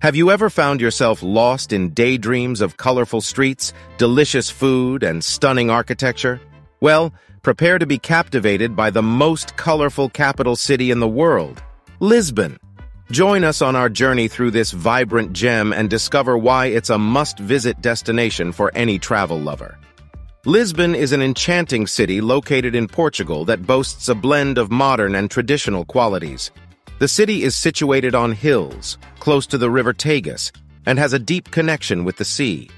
Have you ever found yourself lost in daydreams of colorful streets, delicious food, and stunning architecture? Well, prepare to be captivated by the most colorful capital city in the world, Lisbon. Join us on our journey through this vibrant gem and discover why it's a must-visit destination for any travel lover. Lisbon is an enchanting city located in Portugal that boasts a blend of modern and traditional qualities. The city is situated on hills, close to the river Tagus, and has a deep connection with the sea.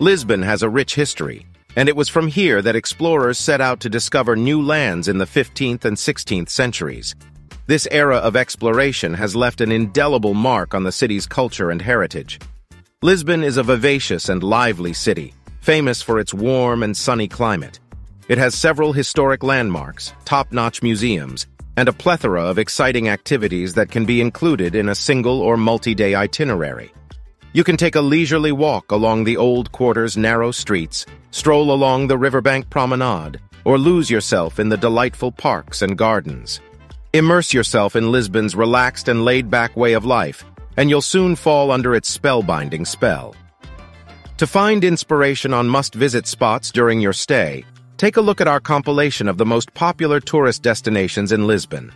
Lisbon has a rich history, and it was from here that explorers set out to discover new lands in the 15th and 16th centuries. This era of exploration has left an indelible mark on the city's culture and heritage. Lisbon is a vivacious and lively city, famous for its warm and sunny climate. It has several historic landmarks, top-notch museums, and a plethora of exciting activities that can be included in a single or multi-day itinerary. You can take a leisurely walk along the old quarter's narrow streets, stroll along the riverbank promenade, or lose yourself in the delightful parks and gardens. Immerse yourself in Lisbon's relaxed and laid-back way of life, and you'll soon fall under its spellbinding spell. To find inspiration on must-visit spots during your stay, Take a look at our compilation of the most popular tourist destinations in Lisbon.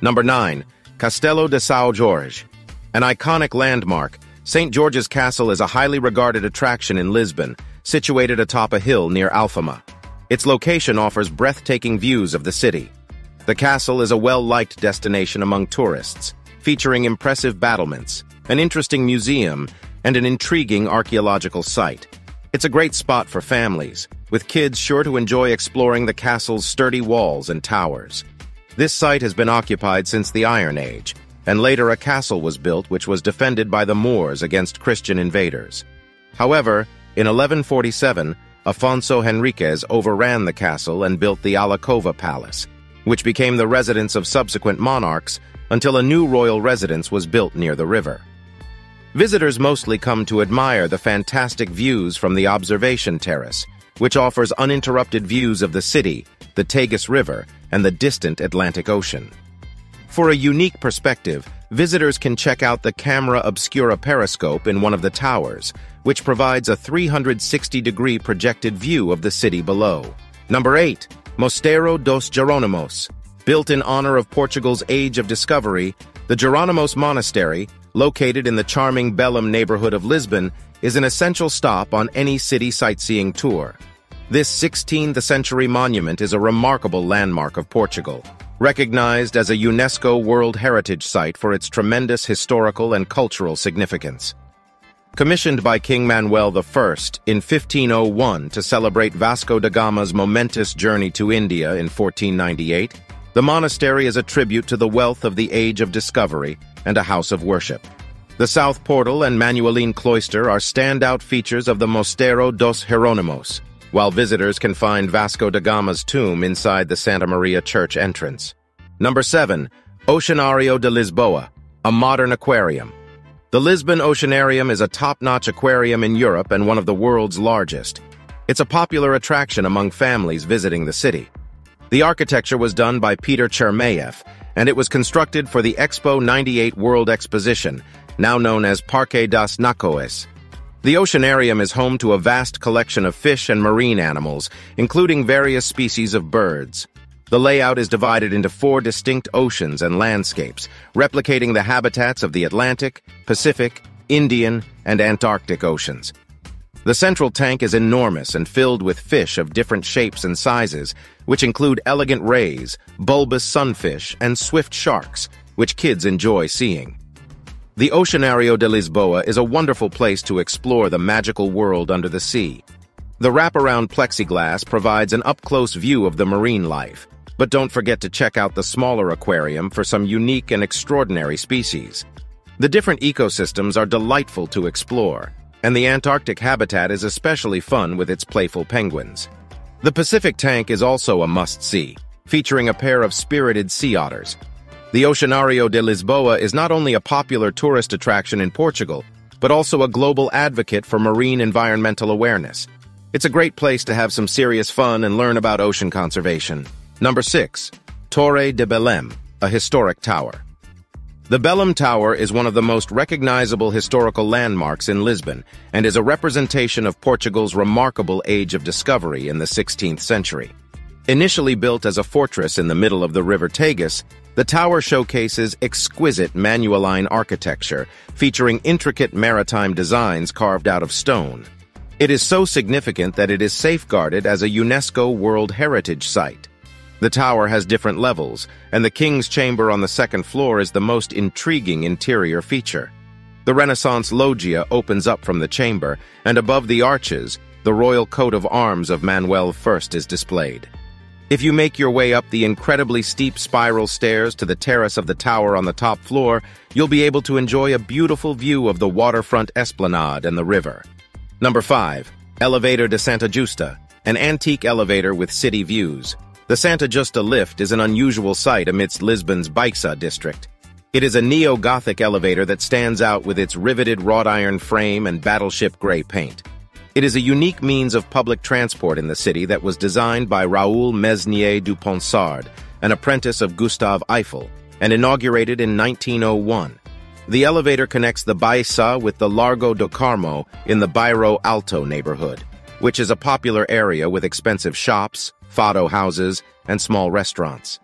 Number 9. Castelo de São Jorge. An iconic landmark, St. George's Castle is a highly regarded attraction in Lisbon, situated atop a hill near Alfama. Its location offers breathtaking views of the city. The castle is a well-liked destination among tourists, featuring impressive battlements, an interesting museum, and an intriguing archaeological site. It's a great spot for families, with kids sure to enjoy exploring the castle's sturdy walls and towers. This site has been occupied since the Iron Age, and later a castle was built which was defended by the Moors against Christian invaders. However, in 1147, Afonso Henriques overran the castle and built the Alcáçova Palace, which became the residence of subsequent monarchs until a new royal residence was built near the river. Visitors mostly come to admire the fantastic views from the observation terrace, which offers uninterrupted views of the city, the Tagus River, and the distant Atlantic Ocean. For a unique perspective, visitors can check out the Camera Obscura periscope in one of the towers, which provides a 360-degree projected view of the city below. Number 8. Mosteiro dos Jerónimos. Built in honor of Portugal's Age of Discovery, the Jerónimos Monastery, located in the charming Belém neighborhood of Lisbon, is an essential stop on any city sightseeing tour. This 16th-century monument is a remarkable landmark of Portugal, recognized as a UNESCO World Heritage Site for its tremendous historical and cultural significance. Commissioned by King Manuel I in 1501 to celebrate Vasco da Gama's momentous journey to India in 1498, the monastery is a tribute to the wealth of the Age of Discovery and a house of worship. The South Portal and Manueline Cloister are standout features of the Mosteiro dos Jerónimos, while visitors can find Vasco da Gama's tomb inside the Santa Maria Church entrance. Number 7. Oceanario de Lisboa, a modern aquarium. The Lisbon Oceanarium is a top-notch aquarium in Europe and one of the world's largest. It's a popular attraction among families visiting the city. The architecture was done by Peter Chermayeff and it was constructed for the Expo 98 World Exposition, now known as Parque das Nações. The Oceanarium is home to a vast collection of fish and marine animals, including various species of birds. The layout is divided into four distinct oceans and landscapes, replicating the habitats of the Atlantic, Pacific, Indian, and Antarctic oceans. The central tank is enormous and filled with fish of different shapes and sizes, which include elegant rays, bulbous sunfish, and swift sharks, which kids enjoy seeing. The Oceanario de Lisboa is a wonderful place to explore the magical world under the sea. The wraparound plexiglass provides an up-close view of the marine life, but don't forget to check out the smaller aquarium for some unique and extraordinary species. The different ecosystems are delightful to explore, and the Antarctic habitat is especially fun with its playful penguins. The Pacific Tank is also a must-see, featuring a pair of spirited sea otters. The Oceanario de Lisboa is not only a popular tourist attraction in Portugal, but also a global advocate for marine environmental awareness. It's a great place to have some serious fun and learn about ocean conservation. Number 6. Torre de Belém, a historic tower. The Belém Tower is one of the most recognizable historical landmarks in Lisbon and is a representation of Portugal's remarkable age of discovery in the 16th century. Initially built as a fortress in the middle of the river Tagus, the tower showcases exquisite Manueline architecture featuring intricate maritime designs carved out of stone. It is so significant that it is safeguarded as a UNESCO World Heritage Site. The tower has different levels, and the King's Chamber on the second floor is the most intriguing interior feature. The Renaissance loggia opens up from the chamber, and above the arches, the royal coat of arms of Manuel I is displayed. If you make your way up the incredibly steep spiral stairs to the terrace of the tower on the top floor, you'll be able to enjoy a beautiful view of the waterfront esplanade and the river. Number 5. Elevador de Santa Justa, an antique elevator with city views. The Santa Justa lift is an unusual sight amidst Lisbon's Baixa district. It is a neo-Gothic elevator that stands out with its riveted wrought iron frame and battleship gray paint. It is a unique means of public transport in the city that was designed by Raoul Mesnier du Ponsard, an apprentice of Gustave Eiffel, and inaugurated in 1901. The elevator connects the Baixa with the Largo do Carmo in the Bairro Alto neighborhood, which is a popular area with expensive shops, fado houses, and small restaurants.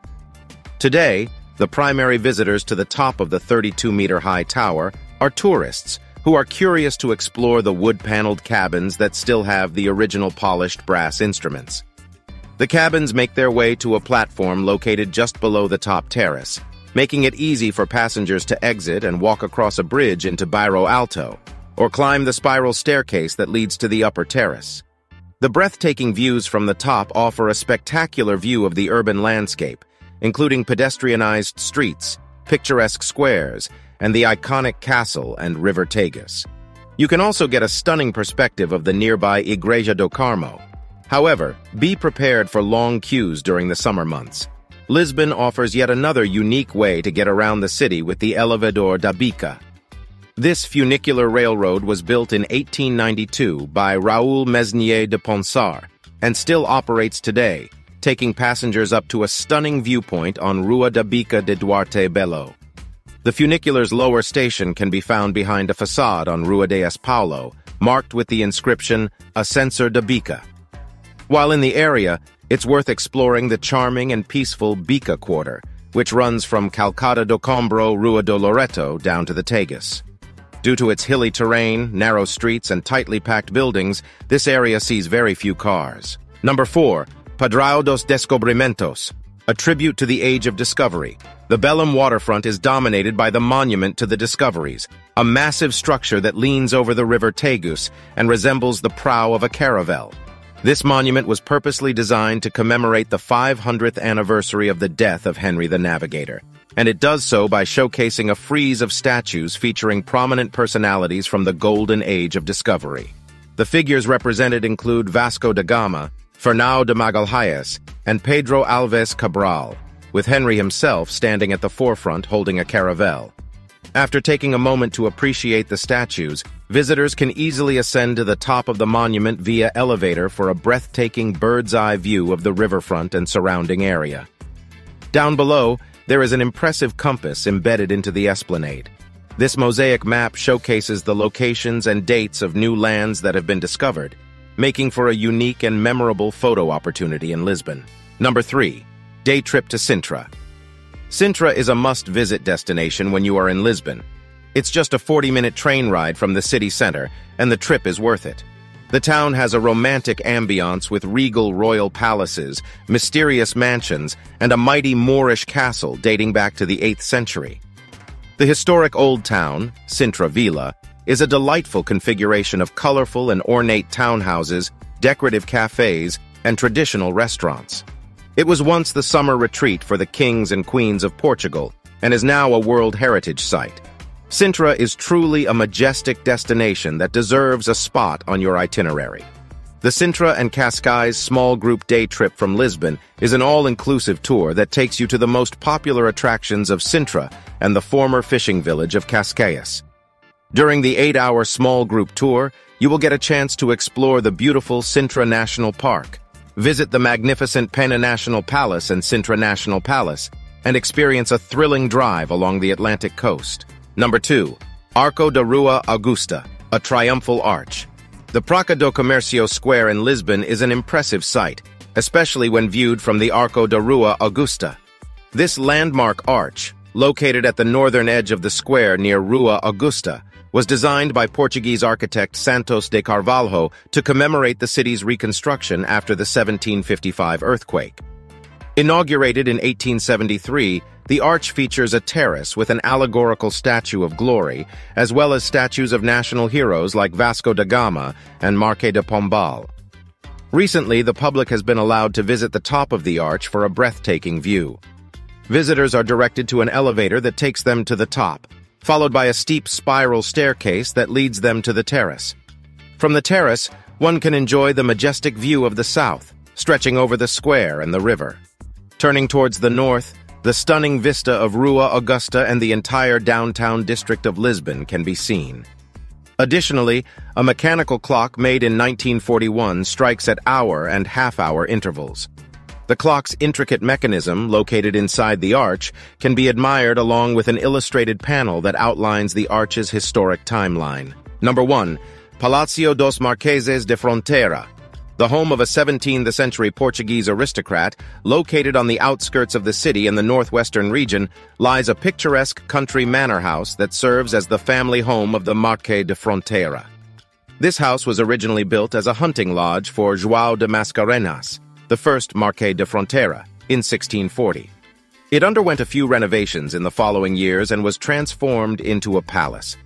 Today, the primary visitors to the top of the 32-meter-high tower are tourists who are curious to explore the wood-paneled cabins that still have the original polished brass instruments. The cabins make their way to a platform located just below the top terrace, making it easy for passengers to exit and walk across a bridge into Bairro Alto, or climb the spiral staircase that leads to the upper terrace. The breathtaking views from the top offer a spectacular view of the urban landscape, including pedestrianized streets, picturesque squares, and the iconic castle and River Tagus. You can also get a stunning perspective of the nearby Igreja do Carmo. However, be prepared for long queues during the summer months. Lisbon offers yet another unique way to get around the city with the Elevador da Bica, this funicular railroad was built in 1892 by Raoul Mesnier de Ponsard and still operates today, taking passengers up to a stunning viewpoint on Rua da Bica de Duarte Belo. The funicular's lower station can be found behind a facade on Rua de S. Paulo, marked with the inscription Ascensor da Bica. While in the area, it's worth exploring the charming and peaceful Bica Quarter, which runs from Calçada do Combro, Rua do Loreto down to the Tagus. Due to its hilly terrain, narrow streets, and tightly packed buildings, this area sees very few cars. Number 4. Padrao dos Descobrimentos, a tribute to the Age of Discovery. The Belém waterfront is dominated by the Monument to the Discoveries, a massive structure that leans over the river Tagus and resembles the prow of a caravel. This monument was purposely designed to commemorate the 500th anniversary of the death of Henry the Navigator and it does so by showcasing a frieze of statues featuring prominent personalities from the golden age of discovery. The figures represented include Vasco da Gama, Fernão de Magalhães, and Pedro Alves Cabral, with Henry himself standing at the forefront holding a caravel. After taking a moment to appreciate the statues, visitors can easily ascend to the top of the monument via elevator for a breathtaking bird's-eye view of the riverfront and surrounding area. Down below, there is an impressive compass embedded into the esplanade. This mosaic map showcases the locations and dates of new lands that have been discovered, making for a unique and memorable photo opportunity in Lisbon. Number 3. Day Trip to Sintra Sintra is a must-visit destination when you are in Lisbon. It's just a 40-minute train ride from the city center, and the trip is worth it. The town has a romantic ambiance with regal royal palaces, mysterious mansions, and a mighty Moorish castle dating back to the 8th century. The historic old town, Sintra Vila, is a delightful configuration of colorful and ornate townhouses, decorative cafes, and traditional restaurants. It was once the summer retreat for the kings and queens of Portugal, and is now a World Heritage Site. Sintra is truly a majestic destination that deserves a spot on your itinerary. The Sintra and Cascais small group day trip from Lisbon is an all-inclusive tour that takes you to the most popular attractions of Sintra and the former fishing village of Cascais. During the eight-hour small group tour, you will get a chance to explore the beautiful Sintra National Park, visit the magnificent Pena National Palace and Sintra National Palace, and experience a thrilling drive along the Atlantic coast. Number 2. Arco da Rua Augusta, a triumphal arch. The Praça do Comércio Square in Lisbon is an impressive sight, especially when viewed from the Arco da Rua Augusta. This landmark arch, located at the northern edge of the square near Rua Augusta, was designed by Portuguese architect Santos de Carvalho to commemorate the city's reconstruction after the 1755 earthquake. Inaugurated in 1873, the arch features a terrace with an allegorical statue of glory, as well as statues of national heroes like Vasco da Gama and Marquês de Pombal. Recently, the public has been allowed to visit the top of the arch for a breathtaking view. Visitors are directed to an elevator that takes them to the top, followed by a steep spiral staircase that leads them to the terrace. From the terrace, one can enjoy the majestic view of the south, stretching over the square and the river. Turning towards the north, the stunning vista of Rua Augusta and the entire downtown district of Lisbon can be seen. Additionally, a mechanical clock made in 1941 strikes at hour and half-hour intervals. The clock's intricate mechanism, located inside the arch, can be admired along with an illustrated panel that outlines the arch's historic timeline. Number 1. Palácio dos Marqueses de Fronteira, the home of a 17th century Portuguese aristocrat, located on the outskirts of the city in the northwestern region, lies a picturesque country manor house that serves as the family home of the Marquês de Fronteira. This house was originally built as a hunting lodge for João de Mascarenhas, the first Marquês de Fronteira, in 1640. It underwent a few renovations in the following years and was transformed into a palace.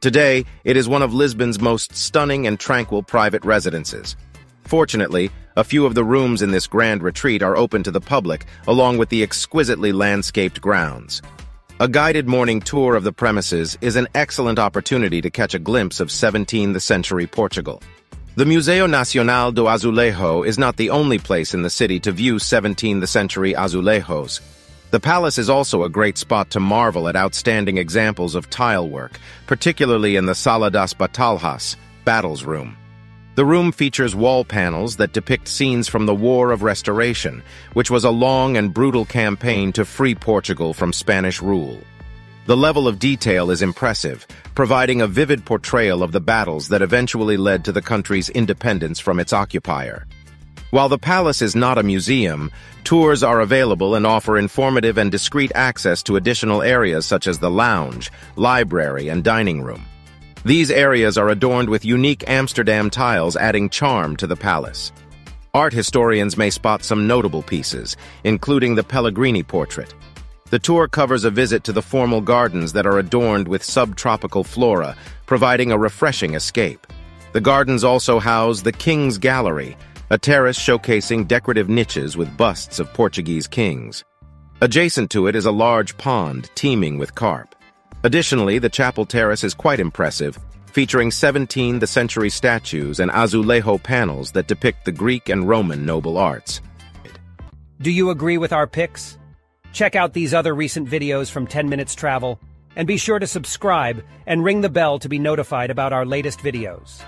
Today, it is one of Lisbon's most stunning and tranquil private residences, Fortunately, a few of the rooms in this grand retreat are open to the public, along with the exquisitely landscaped grounds. A guided morning tour of the premises is an excellent opportunity to catch a glimpse of 17th century Portugal. The Museu Nacional do Azulejo is not the only place in the city to view 17th century azulejos. The palace is also a great spot to marvel at outstanding examples of tile work, particularly in the Sala das Batalhas, Battles Room. The room features wall panels that depict scenes from the War of Restoration, which was a long and brutal campaign to free Portugal from Spanish rule. The level of detail is impressive, providing a vivid portrayal of the battles that eventually led to the country's independence from its occupier. While the palace is not a museum, tours are available and offer informative and discreet access to additional areas such as the lounge, library, and dining room. These areas are adorned with unique Amsterdam tiles adding charm to the palace. Art historians may spot some notable pieces, including the Pellegrini portrait. The tour covers a visit to the formal gardens that are adorned with subtropical flora, providing a refreshing escape. The gardens also house the King's Gallery, a terrace showcasing decorative niches with busts of Portuguese kings. Adjacent to it is a large pond teeming with carp. Additionally, the chapel terrace is quite impressive, featuring 17th century statues and azulejo panels that depict the Greek and Roman noble arts. Do you agree with our picks? Check out these other recent videos from 10 Minutes Travel, and be sure to subscribe and ring the bell to be notified about our latest videos.